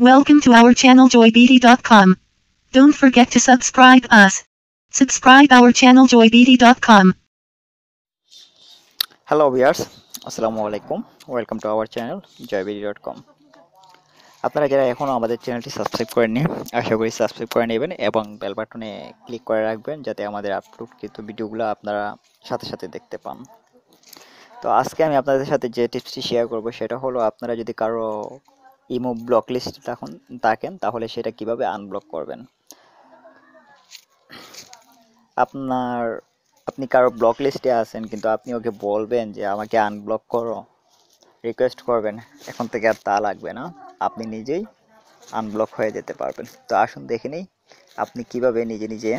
Welcome to our channel joybeauty.com. Don't forget to subscribe us. Subscribe our channel joybeauty.com. Hello viewers আসসালামু আলাইকুম welcome to our channel dot com আপনারা যারা এখনও আমাদের চ্যানেলটি subscribe করেননি, আশা করি সাবস্ক্রাইব করে নেবেন এবং বেল বাটনে ক্লিক করে রাখবেন যাতে আমাদের আপলোডকৃত ভিডিওগুলো আপনারা সাথে সাথে দেখতে পান তো আজকে আমি আপনাদের সাথে যে টিপসটি শেয়ার করব সেটা হলো আপনারা যদি কারও ইমো ব্লক লিস্ট তখন থাকেন তাহলে সেটা কীভাবে আনব্লক করবেন। আপনার, আপনি কারও ব্লক লিস্টে আছেন, কিন্তু আপনি ওকে বলবেন যে আমাকে আনব্লক করো রিকোয়েস্ট করবেন, এখন থেকে আর তা লাগবে না, আপনি নিজেই আনব্লক হয়ে যেতে পারবেন। তো আসুন দেখে নিই, আপনি কীভাবে নিজে নিজে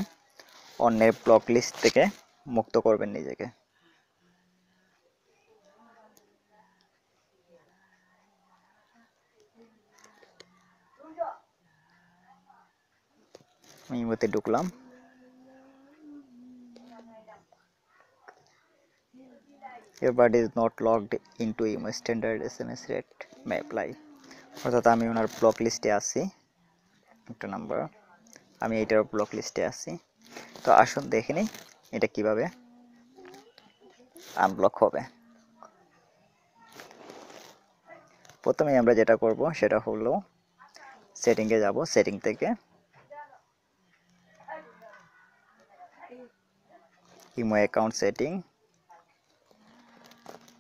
অন্যের ব্লক লিস্ট থেকে মুক্ত করবেন নিজেকে। আমি মতে ঢুকলাম। Your body is not logged into imo standard sms rate may apply অর্থাৎ আমি ওনার ব্লক লিস্টে আছি। একটা নাম্বার আমি এটার ব্লক লিস্টে আছি। তো আসুন দেখে নিই এটা কীভাবে আনব্লক হবে। প্রথমে আমরা যেটা করব সেটা হলো সেটিংয়ে যাব। সেটিং থেকে imo account setting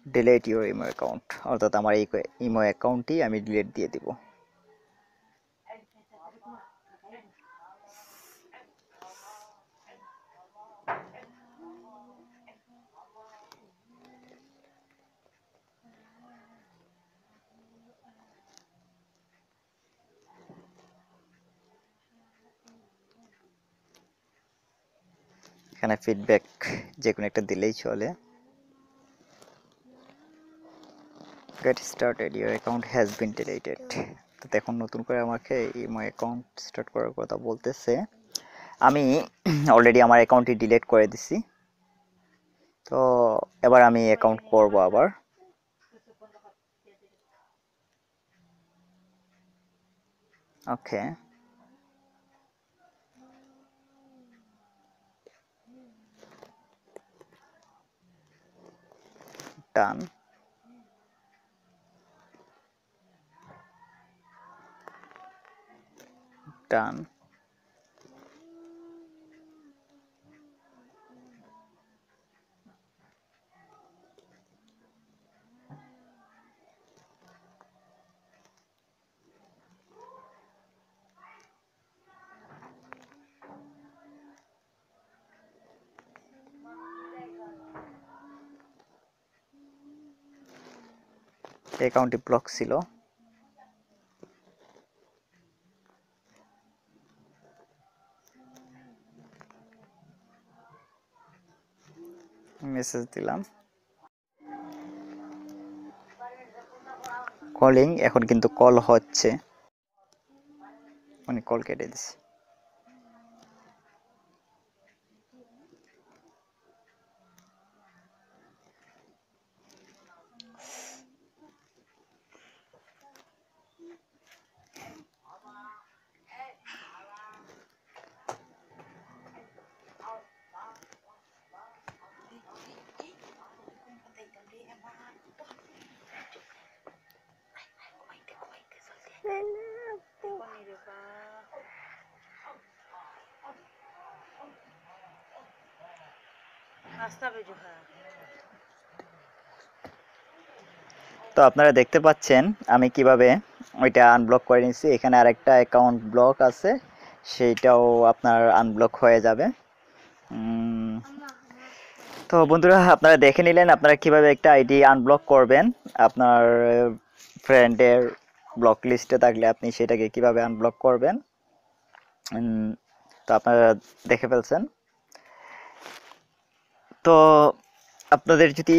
delete your imo account অর্থাৎ আমার এই ইমো অ্যাকাউন্টটি আমি ডিলেট দিয়ে দিব। এখানে ফিডব্যাক যে কোনো একটা দিলেই চলে। Get started your account has been deleted তো এখন নতুন করে আমাকে ইমো অ্যাকাউন্ট স্টার্ট করার কথা বলতেছে। আমি অলরেডি আমার অ্যাকাউন্টটি ডিলিট করে দিছি। তো এবার আমি অ্যাকাউন্ট করব আবার। Okay done. Done. অ্যাকাউন্টটি ব্লক ছিল। মেসেজ দিলাম। কলিং এখন কিন্তু কল হচ্ছে। মানে কল কেটে দিছি। তো আপনারা দেখতে পাচ্ছেন, আমি কীভাবে ওইটা আনব্লক করে নিচ্ছি এখানে আরেকটা অ্যাকাউন্ট ব্লক আছে, সেইটাও আপনার আনব্লক হয়ে যাবে। তো বন্ধুরা, আপনারা দেখে নিলেন আপনারা কীভাবে একটা আইডি আনব্লক করবেন আপনার ফ্রেন্ডের ব্লক লিস্টে থাকলে আপনি সেটাকে কীভাবে আনব্লক করবেন তো আপনারা দেখে ফেলছেন তো আপনাদের যদি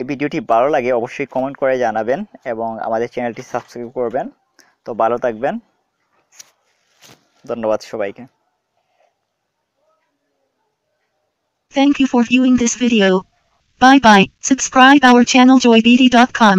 ভিডিওটি ভালো লাগে, অবশ্যই কমেন্ট করে জানাবেন এবং আমাদের চ্যানেলটি সাবস্ক্রাইব করবেন তো ভালো থাকবেন ধন্যবাদ সবাইকে Thank you for viewing this video. Bye bye. Subscribe our channel joybeauty.com.